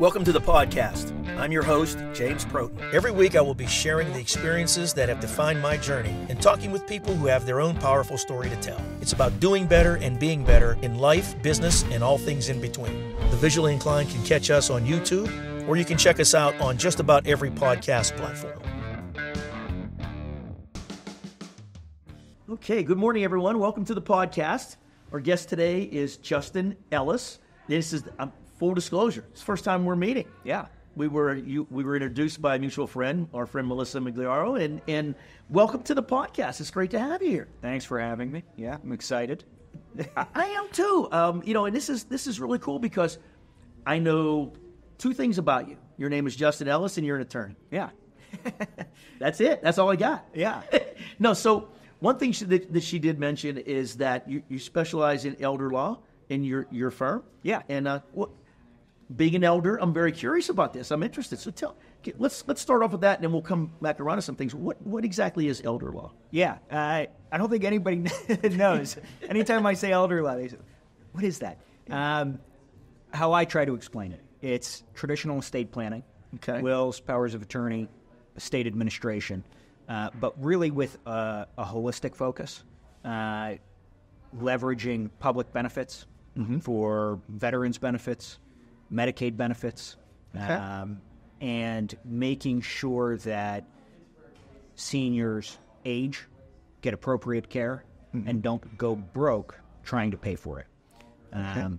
Welcome to the podcast. I'm your host, James Protin. Every week, I will be sharing the experiences that have defined my journey and talking with people who have their own powerful story to tell. It's about doing better and being better in life, business, and all things in between. The visually inclined can catch us on YouTube, or you can check us out on just about every podcast platform. Okay, good morning, everyone. Welcome to the podcast. Our guest today is Justin Ellis. This is um, full disclosure. It's the first time we're meeting. Yeah. We were you, we were introduced by a mutual friend, our friend Melissa Migliaro, and and welcome to the podcast. It's great to have you here. Thanks for having me. Yeah, I'm excited. I am too. Um, you know, and this is this is really cool because I know two things about you. Your name is Justin Ellis, and you're an attorney. Yeah. That's it. That's all I got. Yeah. no, so one thing she, that, that she did mention is that you, you specialize in elder law in your your firm. Yeah. And uh, what being an elder, I'm very curious about this. I'm interested. So tell, let's let's start off with that, and then we'll come back around to some things. What what exactly is elder law? Yeah, uh, I don't think anybody knows. Anytime I say elder law, they say, "What is that?" Um, how I try to explain it: it's traditional estate planning, okay. wills, powers of attorney, estate administration, uh, but really with a, a holistic focus, uh, leveraging public benefits mm-hmm. for veterans benefits Medicaid benefits, okay. um, and making sure that seniors age, get appropriate care, mm-hmm. and don't go broke trying to pay for it. Okay. Um,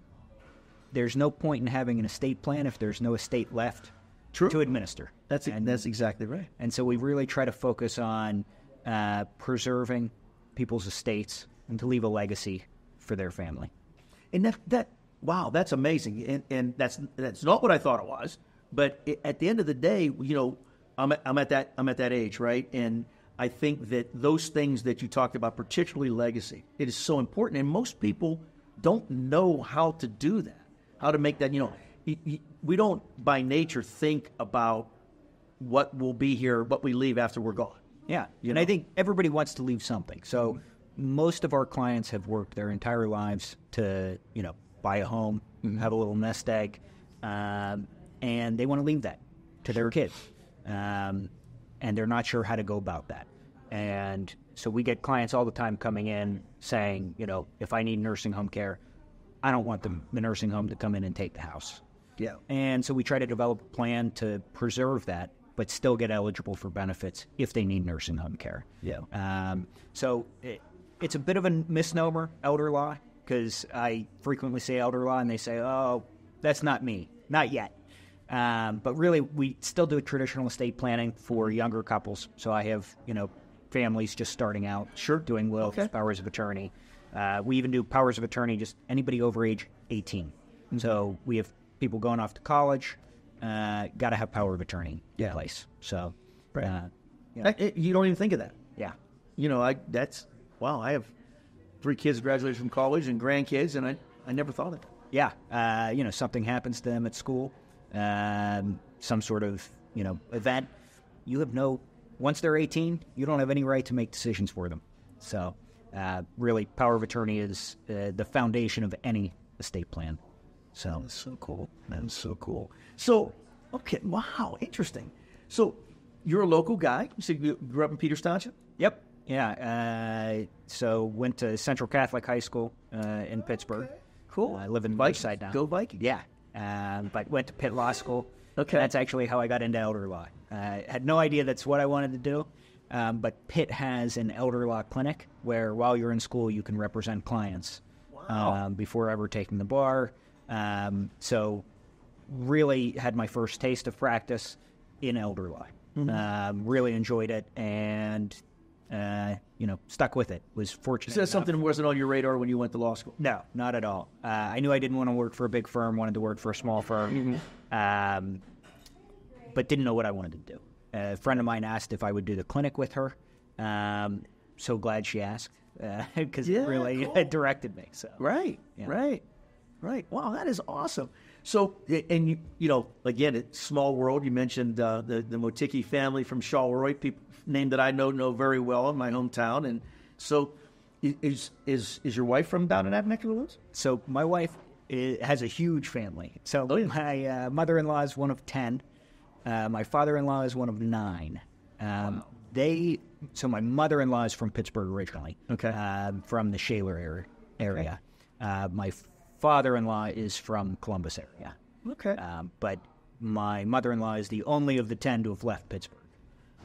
there's no point in having an estate plan if there's no estate left True. to administer. That's and, that's exactly right. And so we really try to focus on uh, preserving people's estates and to leave a legacy for their family. And that that wow, that's amazing. And, and that's, that's not what I thought it was. But it, at the end of the day, you know, I'm at, I'm at that, I'm at that age, right? And I think that those things that you talked about, particularly legacy, it is so important. And most people don't know how to do that, how to make that, you know, we don't by nature think about what will be here, what we leave after we're gone. Yeah. You and know? I think everybody wants to leave something. So most of our clients have worked their entire lives to, you know, buy a home, mm-hmm. have a little nest egg, um, and they want to leave that to their kids. Um, and they're not sure how to go about that. And so we get clients all the time coming in saying, you know, if I need nursing home care, I don't want the, the nursing home to come in and take the house. Yeah. And so we try to develop a plan to preserve that, but still get eligible for benefits if they need nursing home care. Yeah. Um, so it, it's a bit of a misnomer, elder law because I frequently say elder law and they say, oh, that's not me, not yet. Um, but really, we still do traditional estate planning for younger couples. So I have, you know, families just starting out, sure, doing wills, okay. powers of attorney. Uh, we even do powers of attorney just anybody over age 18. Mm-hmm. So we have people going off to college, uh, got to have power of attorney yeah. in place. So, right. uh, you, know. you don't even think of that. Yeah. You know, I that's wow. I have three kids graduated from college and grandkids, and I, I never thought of it. Yeah, uh, you know, something happens to them at school, um, some sort of you know event. You have no. Once they're 18, you don't have any right to make decisions for them. So, uh, really, power of attorney is uh, the foundation of any estate plan. So that's so cool. That is so cool. So, okay, wow, interesting. So, you're a local guy. You said you grew up in Peters Township. Yep. Yeah. Uh, so went to Central Catholic High School uh, in Pittsburgh. Okay. Cool. I live in Vikings. now. Go Vikings. Yeah. Um, but went to Pitt Law School. Okay. That's actually how I got into elder law. I uh, had no idea that's what I wanted to do. Um, but Pitt has an elder law clinic where while you're in school you can represent clients wow. um, before ever taking the bar. Um, so really had my first taste of practice in elder law. Mm-hmm. Um, really enjoyed it and uh, you know, stuck with it. Was fortunate. So something wasn't on your radar when you went to law school? No, not at all. Uh, I knew I didn't want to work for a big firm. Wanted to work for a small firm, mm-hmm. um, but didn't know what I wanted to do. A friend of mine asked if I would do the clinic with her. Um, so glad she asked because uh, yeah, it really cool. directed me. So right, yeah. right, right. Wow, that is awesome. So, and you, you know, again, it's small world. You mentioned uh, the the Motiki family from Charleroi, people, name that I know know very well in my hometown. And so, is is is your wife from down in that neck of the woods? So my wife it has a huge family. So Oh, yeah. my uh, mother-in-law is one of ten. Uh, my father-in-law is one of nine. Um, They so my mother-in-law is from Pittsburgh originally. Okay. um, from the Shaler area. area. Uh, my father-in-law is from Columbus area. Okay. Um, but my mother-in-law is the only of the ten to have left Pittsburgh.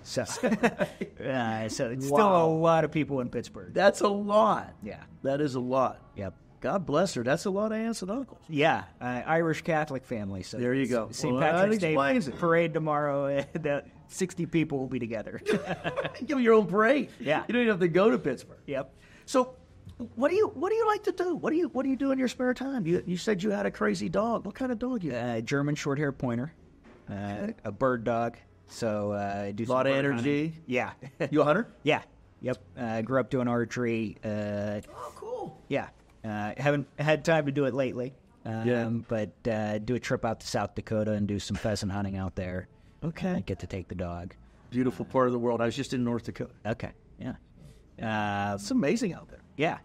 So, uh, so it's still a lot of people in Pittsburgh. That's a lot. Yeah. That is a lot. Yep. God bless her. That's a lot of aunts and uncles. Yeah, uh, Irish Catholic family. So There you go. St. Well, Patrick's Day it. parade tomorrow. that sixty people will be together. Give me your own parade. Yeah. You don't even have to go to Pittsburgh. yep. So, what do you what do you like to do? What do you what do you do in your spare time? You you said you had a crazy dog. What kind of dog you? have? Uh, German short hair pointer, uh, a bird dog. So uh, I do A lot some of energy. hunting. Yeah. You a hunter? yeah. Yep. Uh, grew up doing archery. Uh, Oh, cool. yeah. Uh, haven't had time to do it lately. Um, Yeah. But uh, do a trip out to South Dakota and do some pheasant hunting out there. Okay. I get to take the dog. Beautiful part of the world. I was just in North Dakota. Okay. Yeah. Uh, It's amazing out there. Yeah.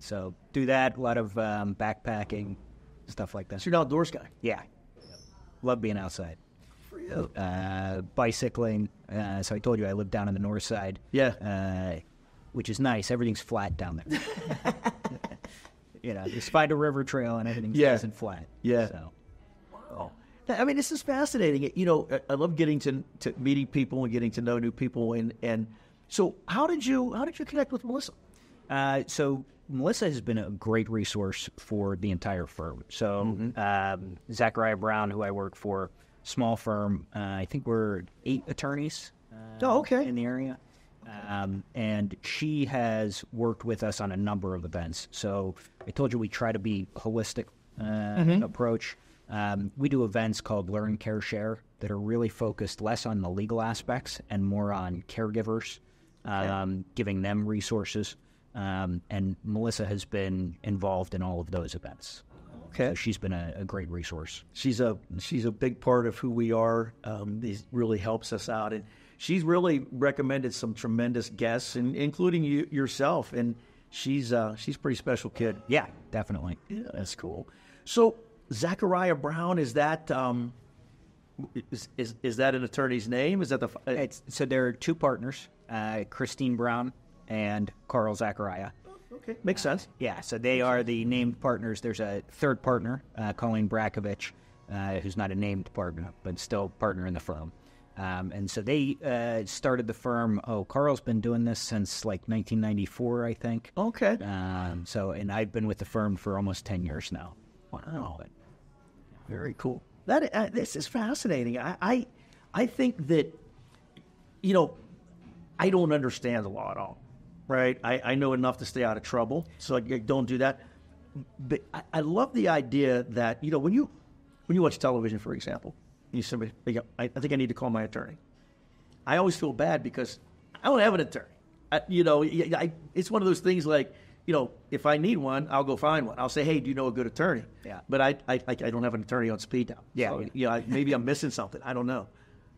So do that. A lot of um, backpacking, stuff like that. So you're an outdoors guy. Yeah. Love being outside. You. Uh, bicycling. Uh, so I told you I live down on the north side. Yeah. Uh, which is nice. Everything's flat down there. you know, just find a river trail and everything's Yeah. nice and flat. Yeah. So Oh, I mean, this is fascinating. You know, I- love getting to, to meeting people and getting to know new people. And, and so, how did you how did you connect with Melissa? Uh, so Melissa has been a great resource for the entire firm. So um, Zacharia Brown, who I work for, small firm. Uh, I think we're eight attorneys. Uh, Oh, okay. In the area, um, and she has worked with us on a number of events. So I told you we try to be holistic uh, approach. Um, we do events called Learn Care Share that are really focused less on the legal aspects and more on caregivers, um, giving them resources. Um, and Melissa has been involved in all of those events. Okay. So she's been a, a great resource. she's a she's a big part of who we are. Um, this really helps us out, and she's really recommended some tremendous guests, and including you yourself. And she's uh, she's a pretty special kid. Yeah, definitely. Yeah, that's cool. So Zacharia Brown is that um, is, is is that an attorney's name? Is that the uh, It's, so there are two partners, uh, Christine Brown and Carl Zacharia. Okay? Makes sense. Yeah, so they are the named partners. There's a third partner, uh, Colleen Brakovich, uh, who's not a named partner, but still partner in the firm. Um, and so they uh, started the firm. Oh, Carl's been doing this since like 1994, I think. Okay. Um, so, and I've been with the firm for almost 10 years now. Wow. But, Very cool. That uh, this is fascinating. I, I I think that you know I don't understand the law at all, right? I, I know enough to stay out of trouble, so I, I don't do that. But I, I love the idea that you know when you when you watch television, for example, you go, I, I think I need to call my attorney. I always feel bad because I don't have an attorney. I, you know, I, I, it's one of those things like, you know, if I need one, I'll go find one. I'll say, hey, do you know a good attorney? Yeah. But I, I, I I don't have an attorney on speed dial. Yeah, So, yeah. you know, I- maybe I'm missing something. I don't know.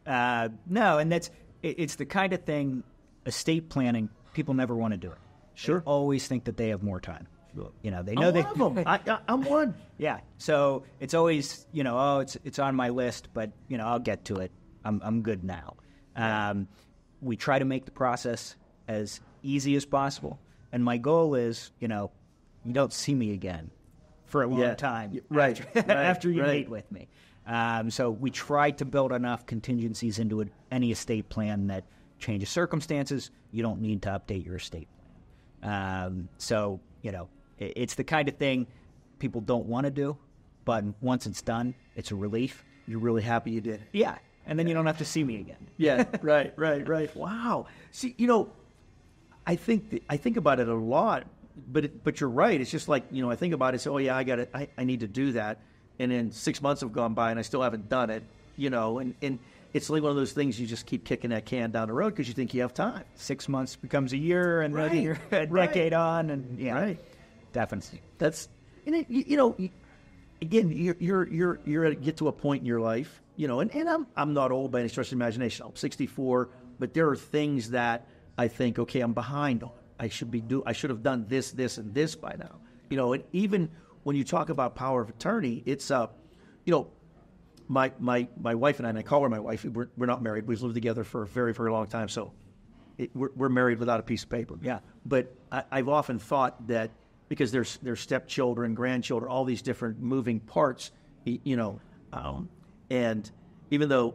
Uh, no, and that's it, it's the kind of thing. Estate planning, people never want to do it. Sure. They always think that they have more time. You know, they know I'm they. one of them. I, I, I'm one. yeah. So it's always you know, oh, it's it's on my list, but you know, I'll get to it. I'm I'm good now. Um, we try to make the process as easy as possible, and my goal is, you know, you don't see me again for a long Yeah. time. Right, After, right, after you right. meet with me. Um, so we try to build enough contingencies into it, any estate plan that changes circumstances. You don't need to update your estate plan. Um, so you know, i it's the kind of thing people don't want to do, but once it's done, it's a relief. You're really happy you did. Yeah, and then you don't have to see me again. Yeah, right, right, right. Wow. See, you know, I think that, I think about it a lot, but it, but you're right. It's just like you know, I think about it. Oh yeah, I got it. I, I need to do that, and then six months have gone by and I still haven't done it. You know, and and it's like one of those things you just keep kicking that can down the road because you think you have time. Six months becomes a year, and Right, you're a right. decade on, and yeah, Right. definitely. That's and it, you, you know, you- again, you're you're you're you're at get to a point in your life, you know, and, and I'm I'm not old by any stretch of imagination. I'm 64, but there are things that I think, okay, I'm behind on. I should be do I should have done this, this, and this by now, you know. And even when you talk about power of attorney, it's uh, you know, my my my wife and I, and I call her my wife. We're, we're not married. We've lived together for a very very long time, so it, we're, we're married without a piece of paper. Yeah. But I, I've often thought that because there's there's stepchildren, grandchildren, all these different moving parts, you know, um, and even though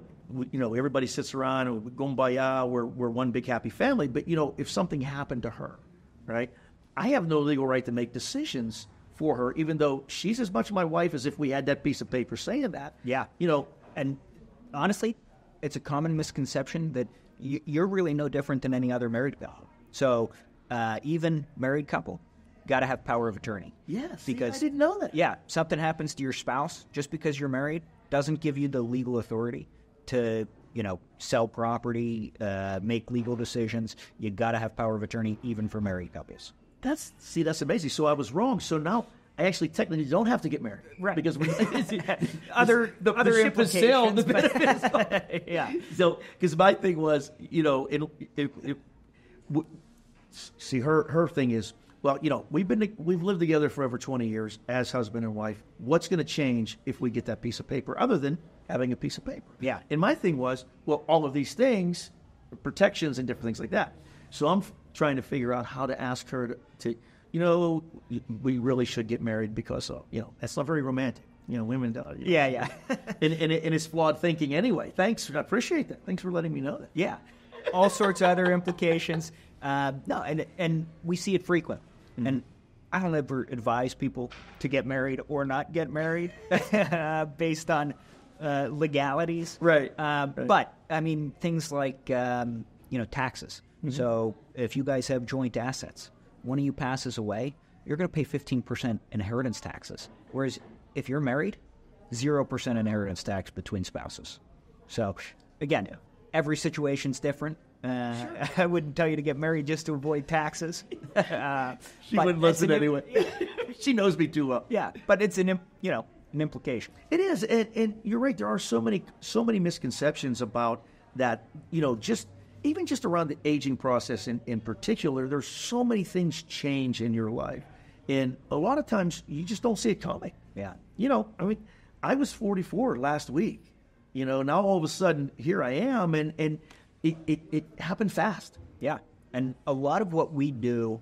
you know everybody sits around and kumbaya, we're we're one big happy family. But you know, if something happened to her, right, I have no legal right to make decisions for her, even though she's as much my wife as if we had that piece of paper saying that. Yeah. You know, And honestly, it's a common misconception that y- you're really no different than any other married couple. So uh, even married couple got to have power of attorney. See, because I didn't know that. Yeah, something happens to your spouse just because you're married doesn't give you the legal authority to you know sell property, uh, make legal decisions. You got to have power of attorney even for married couples. That's see, that's amazing. So I was wrong. So now I actually technically don't have to get married, Right. Because we, Other- the, other the ship has sailed. The yeah. So because my thing was, you know, it, it, it, w- see her her thing is, well, you know, we've been we've lived together for over twenty years as husband and wife. What's going to change if we get that piece of paper, other than having a piece of paper? Yeah. And my thing was, well, all of these things, protections and different things like that. So I'm trying to figure out how to ask her to, to, you know, we really should get married because, of, you know, that's not very romantic. You know, women. Uh, Yeah, yeah. and, and, and it's flawed thinking anyway. Thanks. I appreciate that. Thanks for letting me know that. Yeah, all sorts of other implications. Uh, no, and and we see it frequent. Mm-hmm. And I don't ever advise people to get married or not get married based on uh, legalities. Right. Um, Right. But I mean, things like um, you know taxes. Mm-hmm. So if you guys have joint assets, one of you passes away, you're going to pay 15% inheritance taxes. Whereas if you're married, 0% inheritance tax between spouses. So again, every situation's different. Uh, I wouldn't tell you to get married just to avoid taxes. uh, She wouldn't listen an anyway. she knows me too well. Yeah, but it's an you know an implication. It is, and, and you're right. There are so many, so many misconceptions about that. You know, just even just around the aging process in, in particular. There's so many things change in your life, and a lot of times you just don't see it coming. Yeah. You know, I mean, I was 44 last week. You know, now all of a sudden here I am, and and it it, it happened fast. Yeah, and a lot of what we do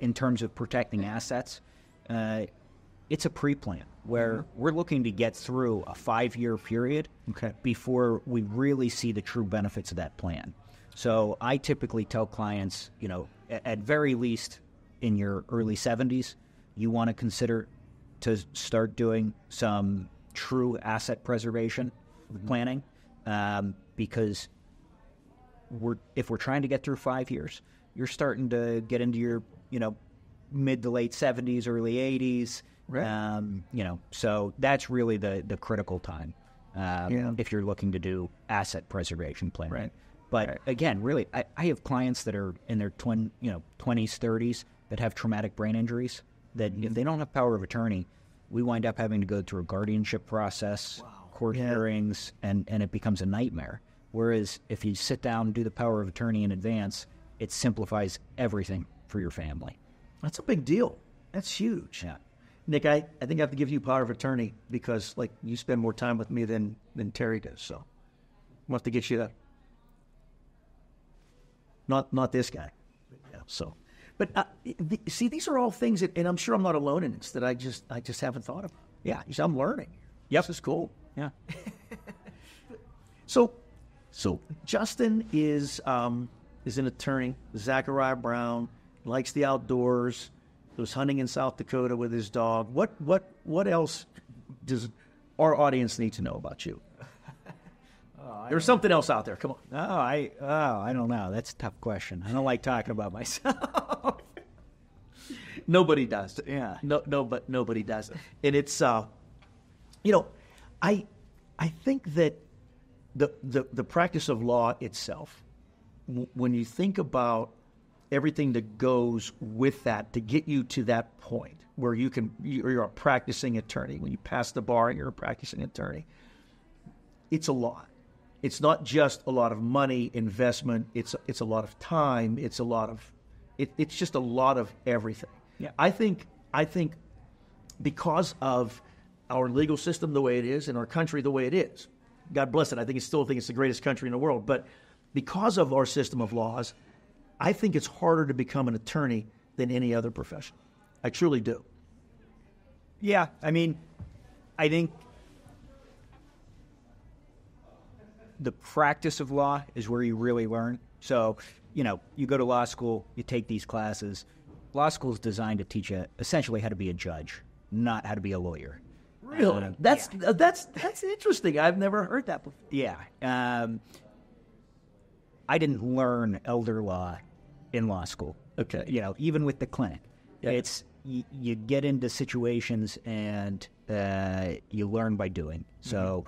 in terms of protecting assets, uh, it's a pre-plan where we're looking to get through a five-year period Okay. before we really see the true benefits of that plan. So I typically tell clients, you know, at very least in your early 70s, you want to consider to start doing some true asset preservation planning um, because we're if we're trying to get through five years, you're starting to get into your you know mid to late seventies, early eighties. Right. Um, you know, so that's really the the critical time uh, Yeah. if you're looking to do asset preservation planning. Right. But Right. again, really, I, I have clients that are in their twin, you know, twenties, thirties that have traumatic brain injuries. That Mm-hmm. if they don't have power of attorney, we wind up having to go through a guardianship process, court Yeah. hearings, and and it becomes a nightmare. Whereas if you sit down and do the power of attorney in advance, it simplifies everything for your family. That's a big deal. That's huge. Yeah. Nick, I, I think I have to give you power of attorney because like you spend more time with me than than Terry does. So we'll have to get you to not not this guy. Yeah. So, but uh, the, see, these are all things that, and I'm sure I'm not alone in this that I just I just haven't thought about. Yeah. I'm learning. Yep. This is cool. Yeah. So, so Justin is um, is an attorney. Zacharia Brown likes the outdoors. Goes hunting in South Dakota with his dog. What what what else does our audience need to know about you? There's something else out there. Come on. Oh, I oh, I don't know. That's a tough question. I don't like talking about myself. Nobody does. Yeah. No, no, but nobody does. And it's, uh, you know, I, I think that the the, the practice of law itself, w- when you think about everything that goes with that to get you to that point where you can you're a practicing attorney when you pass the bar and you're a practicing attorney it's a lot it's not just a lot of money investment it's it's a lot of time it's a lot of it, it's just a lot of everything Yeah. i think i think because of our legal system the way it is and our country the way it is. God bless it. I think it's still think it's the greatest country in the world. But because of our system of laws, I think it's harder to become an attorney than any other profession. I truly do. Yeah, I mean, I think the practice of law is where you really learn. So, you know, you go to law school, you take these classes. Law school is designed to teach you essentially how to be a judge, not how to be a lawyer. Really? Uh, that's yeah. uh, that's that's interesting. I've never heard that before. Yeah. Um, I didn't learn elder law in law school. Okay. You know, even with the clinic, Yeah. it's you, you get into situations and uh, you learn by doing. So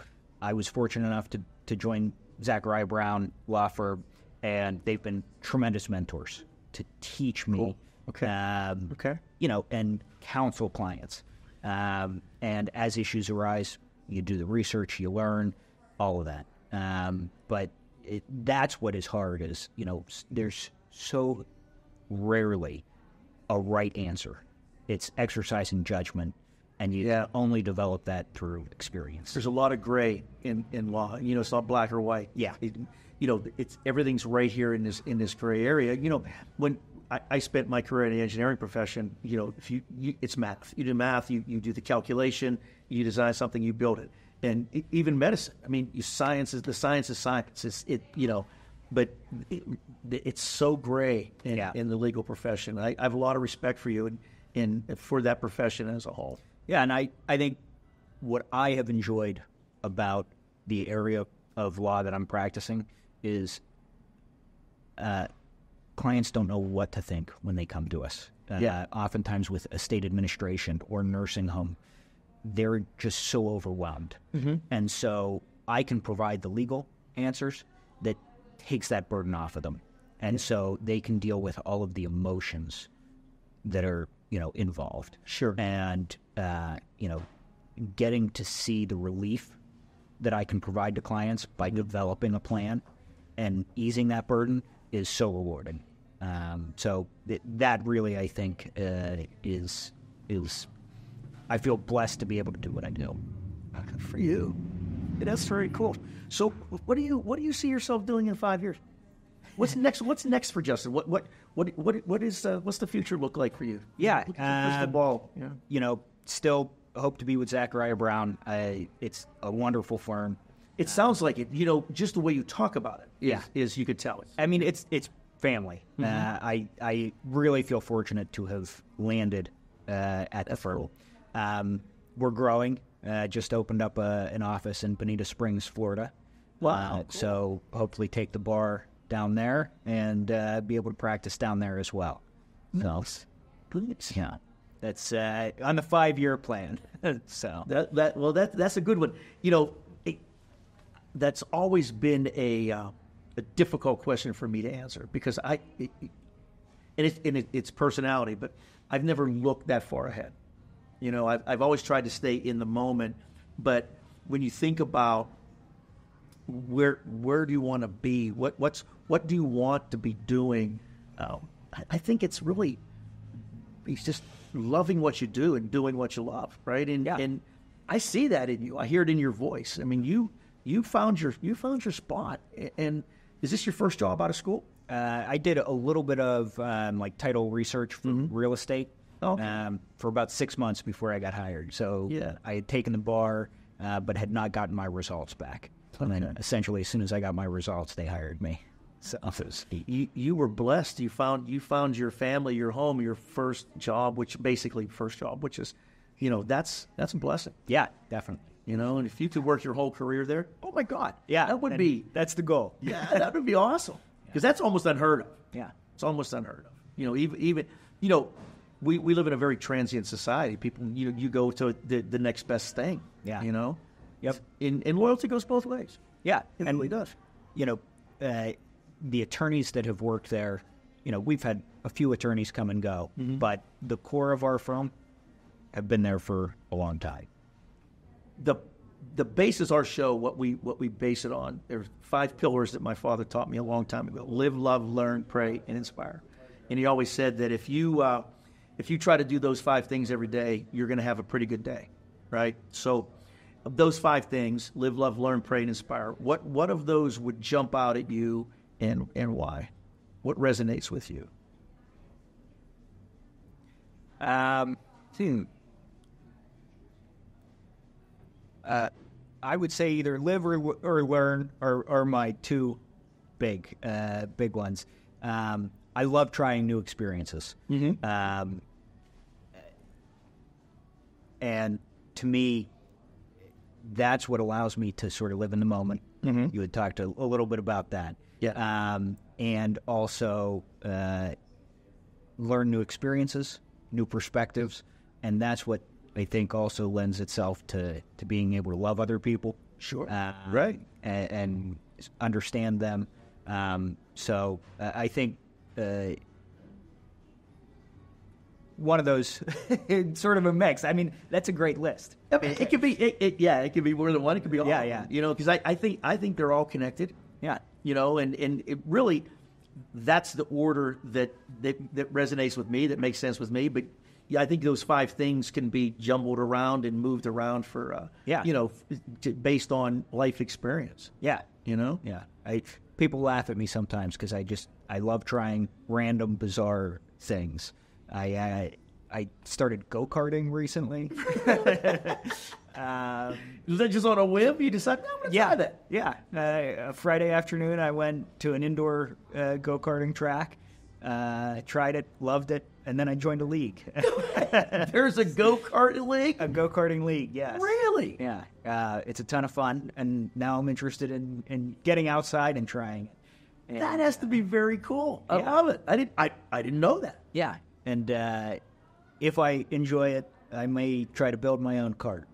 I was fortunate enough to, to join Zacharia Brown Law Firm, and they've been tremendous mentors to teach me. Cool. Okay. Um, Okay. You know, and counsel clients. Um, and as issues arise, you do the research, you learn all of that. Um, but it, that's what is hard is, you know, there's so rarely a right answer. It's exercising judgment, and you Yeah. only develop that through experience. There's a lot of gray in, in law. You know, it's not black or white. Yeah. It- you know, it's everything's right here in this in this gray area. You know, when I, I spent my career in the engineering profession, you know, if you, you it's math. You do math. You, you do the calculation. You design something. You build it. And e- even medicine. I mean, you science is the science is science. It's it. You know, but it, it's so gray in, Yeah. in the legal profession. I, I have a lot of respect for you and, and for that profession as a whole. Yeah, and I, I think what I have enjoyed about the area of law that I'm practicing is uh, clients don't know what to think when they come to us. Uh, Yeah. Oftentimes with estate administration or nursing home, they're just so overwhelmed. And so I can provide the legal answers that takes that burden off of them. And so they can deal with all of the emotions that are you know involved. Sure. And uh, you know, getting to see the relief that I can provide to clients by developing a plan and easing that burden is so rewarding. Um, so th- that really, I think, uh, is is I feel blessed to be able to do what I do. Good for you. That's very cool. So, what do you what do you see yourself doing in five years? What's next? What's next for Justin? What what what what what is uh, what's the future look like for you? Yeah, What's the- the um, ball? Yeah. You know, still hope to be with Zacharia Brown. I, it's a wonderful firm. It sounds like it. You know, just the way you talk about it. Is, Yeah. is you could tell it. I mean, it's it's family. Uh, I I really feel fortunate to have landed uh, at the firm. Um, we're growing. Uh, just opened up a, an office in Bonita Springs, Florida. Wow, Uh, cool. So hopefully take the bar down there and uh, be able to practice down there as well. So yeah, that's uh, on the five year plan. so That that well that that's a good one. You know, it, that's always been a uh, a difficult question for me to answer because I it, and it's and it, it's personality, but I've never looked that far ahead. You know, I've I've always tried to stay in the moment, but when you think about where where do you want to be? What what's what do you want to be doing? Um, I, I think it's really it's just loving what you do and doing what you love, right? And Yeah. and I see that in you. I hear it in your voice. I mean, you you found your you found your spot. And is this your first job out of school? Uh, I did a little bit of um, like title research for real estate Okay. um, for about six months before I got hired. So Yeah. I had taken the bar, uh, but had not gotten my results back. And then essentially, as soon as I got my results, they hired me. So it was neat. You you were blessed. You found you found your family, your home, your first job, which basically first job, which is, you know, that's that's a blessing. yeah, definitely. You know, and if you could work your whole career there, oh my God, Yeah, that would and be that's the goal. yeah, that would be awesome because that's almost unheard of. Yeah. It's almost unheard of. You know, even even you know, we, we live in a very transient society. People, you know, you go to the, the next best thing. Yeah. You know. Yep. And, and loyalty goes both ways. Yeah, It and really does. You know, uh, the attorneys that have worked there, you know, we've had a few attorneys come and go, Mm-hmm. but the core of our firm have been there for a long time. The the basis our show, what we what we base it on. There's five pillars that my father taught me a long time ago: live, love, learn, pray, and inspire. And he always said that if you uh, if you try to do those five things every day, you're going to have a pretty good day, right? So, of those five things, live, love, learn, pray, and inspire. What what of those would jump out at you, and and why? What resonates with you? Um, hmm. Uh, I would say either live or, or learn are, are my two big uh, big ones. Um, I love trying new experiences. Mm-hmm. Um, and to me, that's what allows me to sort of live in the moment. Mhm. You had talked a, a little bit about that. Yeah. Um, and also uh, learn new experiences, new perspectives. And that's what I think also lends itself to, to being able to love other people. Sure. Uh, Right. And, and understand them. Um, so uh, I think uh, one of those sort of a mix. I mean, that's a great list. I mean, it could be, it, it, yeah, it could be more than one. It could be all. Yeah, yeah. You know, because I, I think I think they're all connected. Yeah. You know, and and it really, that's the order that that that resonates with me. That makes sense with me. But yeah, I think those five things can be jumbled around and moved around for, uh, Yeah. you know, to, based on life experience. Yeah. You know. Yeah. I people laugh at me sometimes because I just I love trying random bizarre things. I I, I started go karting recently. um, Was that just on a whim? You decided, no, I'm gonna yeah, try that. yeah. Uh, a Friday afternoon, I went to an indoor uh, go karting track. Uh, tried it, loved it, and then I joined a league, There's a go kart league. a go karting league. Yes, Really? Yeah, uh, it's a ton of fun, and now I'm interested in, in getting outside and trying it. And, That has to be very cool. I Yeah. love it. I didn't. I, I didn't know that. yeah, and uh, if I enjoy it, I may try to build my own cart.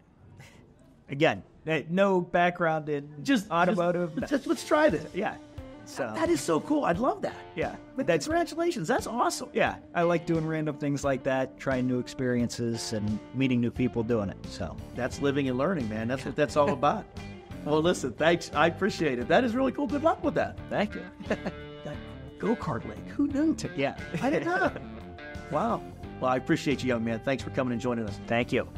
Again, uh, no background in Just automotive. Just, just- let's try this. yeah, so That is so cool. I'd love that. yeah, But that's congratulations. That's awesome. yeah. I like doing random things like that, trying new experiences, and meeting new people doing it. So That's living and learning, man. That's what that's all about. well, listen, thanks. I appreciate it. That is really cool. Good luck with that. thank you. that go kart lake. Who knew? yeah, I didn't know. wow. Well, I appreciate you, young man. Thanks for coming and joining us. Thank you.